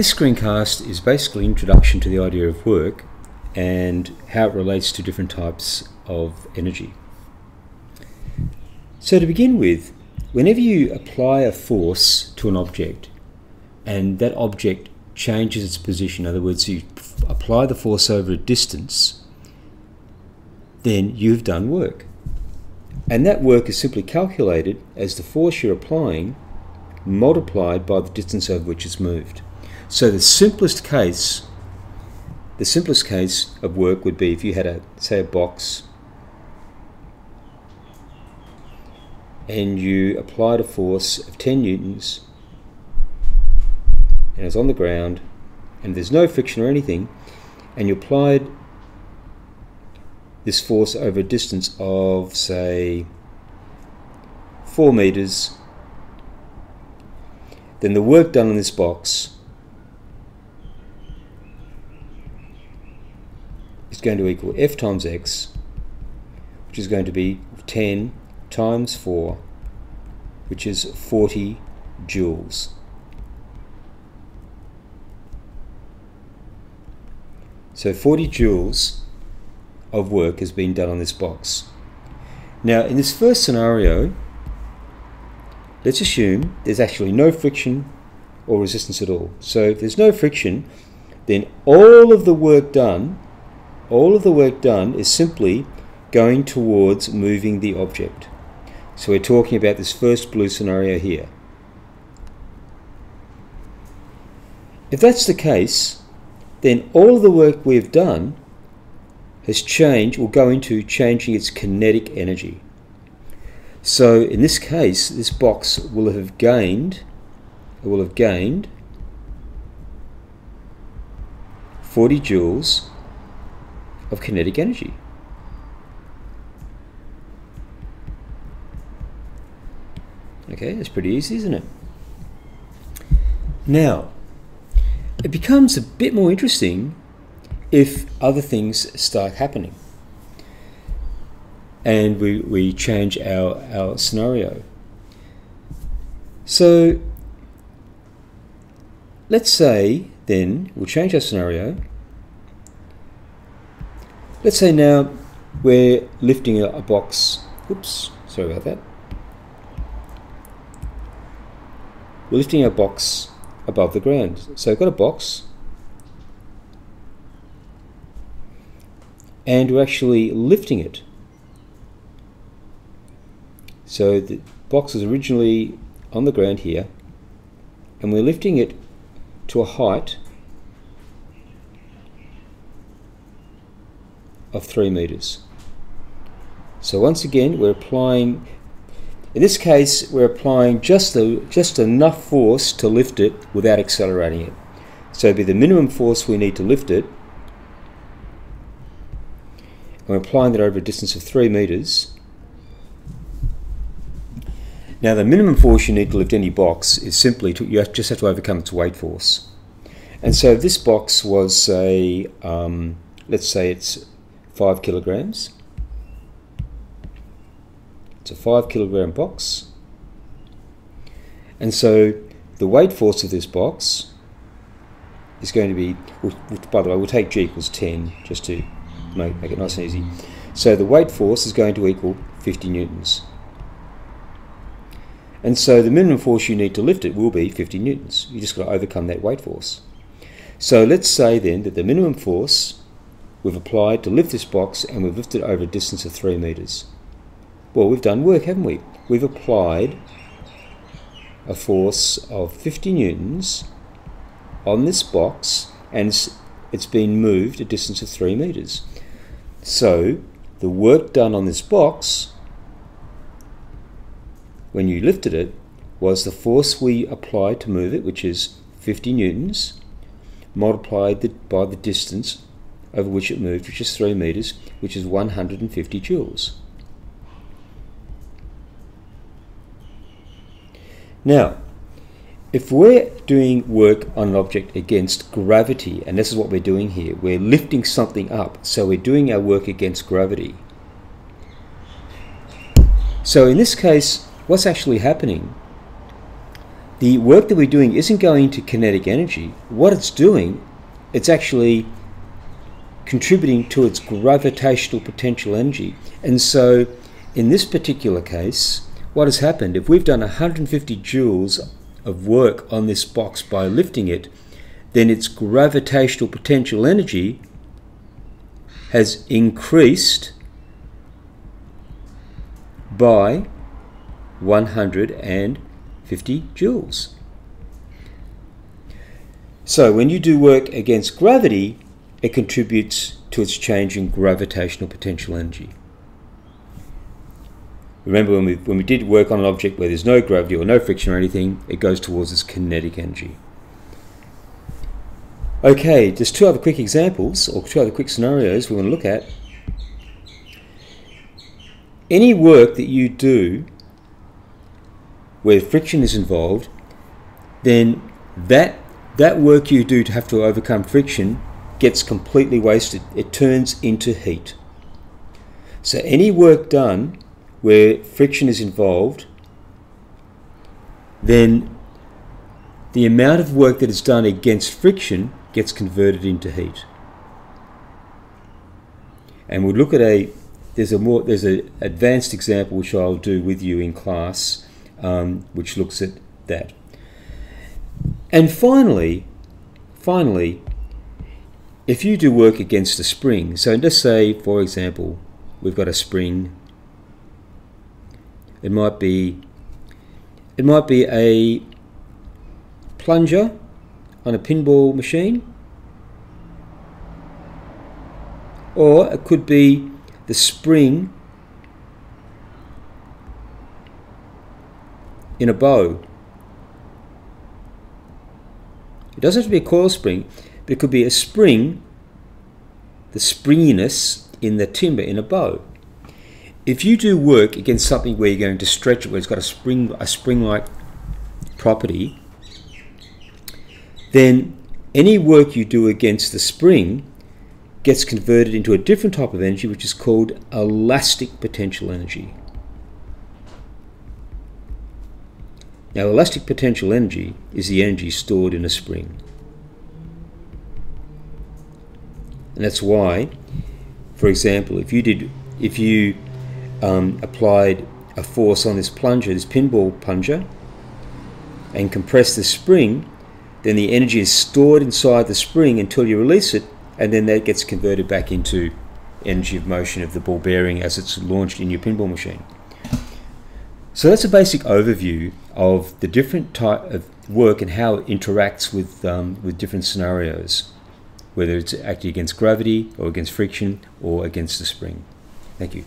This screencast is basically introduction to the idea of work and how it relates to different types of energy. So to begin with, whenever you apply a force to an object and that object changes its position, in other words, you apply the force over a distance, then you've done work. And that work is simply calculated as the force you're applying multiplied by the distance over which it's moved. So the simplest case, the simplest case of work would be if you had a, say a box and you applied a force of 10 newtons and it's on the ground and there's no friction or anything and you applied this force over a distance of say 4 meters then the work done on this box is going to equal F times X which is going to be 10 times 4 which is 40 joules so 40 joules of work has been done on this box. Now in this first scenario, let's assume there's actually no friction or resistance at all. So if there's no friction, then all of the work done, all of the work done is simply going towards moving the object. So we're talking about this first blue scenario here. If that's the case, then all of the work we've done has changed, will go into changing its kinetic energy. So in this case, this box will have gained, it will have gained 40 joules of kinetic energy. Okay, that's pretty easy, isn't it? Now, it becomes a bit more interesting if other things start happening and we, we change our, our scenario. So let's say then we'll change our scenario. Let's say now we're lifting a, box. Oops, sorry about that. We're lifting a box above the ground. So I've got a box and we're actually lifting it. So the box is originally on the ground here and we're lifting it to a height of 3 meters. So once again we're applying in this case we're applying just a, just enough force to lift it without accelerating it. So it'd be the minimum force we need to lift it and we're applying that over a distance of 3 metres. Now the minimum force you need to lift any box is simply, to, you just have to overcome its weight force. And so this box was a, um, let's say it's 5 kilograms. It's a 5 kilogram box. And so the weight force of this box is going to be, by the way, we'll take G equals 10 just to make, make it nice and easy. So the weight force is going to equal 50 newtons. And so the minimum force you need to lift it will be 50 newtons. You just got to overcome that weight force. So let's say then that the minimum force we've applied to lift this box and we've lifted over a distance of 3 metres. Well, we've done work, haven't we? We've applied a force of 50 newtons on this box and it's been moved a distance of 3 metres. So the work done on this box when you lifted it was the force we applied to move it, which is 50 newtons, multiplied by the distance over which it moved, which is 3 meters, which is 150 joules. Now, if we're doing work on an object against gravity, and this is what we're doing here, we're lifting something up, so we're doing our work against gravity. So in this case, what's actually happening? the work that we're doing isn't going to kinetic energy. What it's doing, it's actually contributing to its gravitational potential energy. And so, in this particular case, what has happened, if we've done 150 joules of work on this box by lifting it, then its gravitational potential energy has increased by 150 joules. So when you do work against gravity, it contributes to its change in gravitational potential energy. Remember when we, when we did work on an object where there's no gravity or no friction or anything, it goes towards its kinetic energy. Okay, just two other quick examples, or two other quick scenarios we want to look at. Any work that you do where friction is involved, then that, that work you do to have to overcome friction gets completely wasted. It turns into heat. So any work done where friction is involved, then the amount of work that is done against friction gets converted into heat. And we'll look at a there's a more there's an advanced example which I'll do with you in class, um, which looks at that. And finally, finally, if you do work against a spring, so let's say, for example, we've got a spring. It might be it might be a plunger on a pinball machine. Or it could be the spring in a bow. It doesn't have to be a coil spring, it could be a spring, the springiness in the timber in a bow. If you do work against something where you're going to stretch it, where it's got a spring, a spring-like property, then any work you do against the spring gets converted into a different type of energy which is called elastic potential energy. Now elastic potential energy is the energy stored in a spring. And that's why, for example, if you did, if you um, applied a force on this plunger, this pinball plunger, and compressed the spring, then the energy is stored inside the spring until you release it, and then that gets converted back into energy of motion of the ball bearing as it's launched in your pinball machine. So that's a basic overview of the different type of work and how it interacts with, um, with different scenarios, whether it's acting against gravity or against friction or against the spring. Thank you.